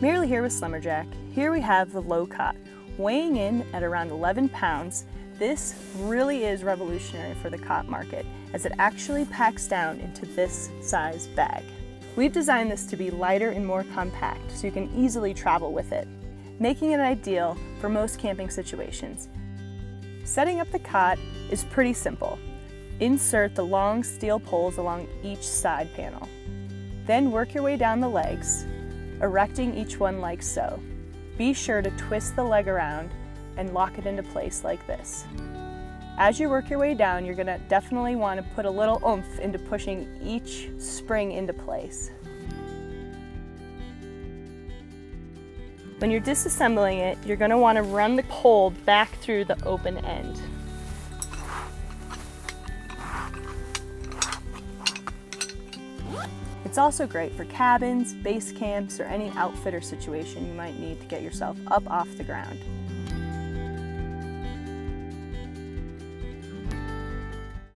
Merely here with Slumberjack. Here we have the low cot. Weighing in at around 11 pounds, this really is revolutionary for the cot market as it actually packs down into this size bag. We've designed this to be lighter and more compact so you can easily travel with it, making it ideal for most camping situations. Setting up the cot is pretty simple. Insert the long steel poles along each side panel. Then work your way down the legs erecting each one like so. Be sure to twist the leg around and lock it into place like this. As you work your way down, you're gonna definitely wanna put a little oomph into pushing each spring into place. When you're disassembling it, you're gonna wanna run the pole back through the open end. It's also great for cabins, base camps, or any outfitter situation you might need to get yourself up off the ground.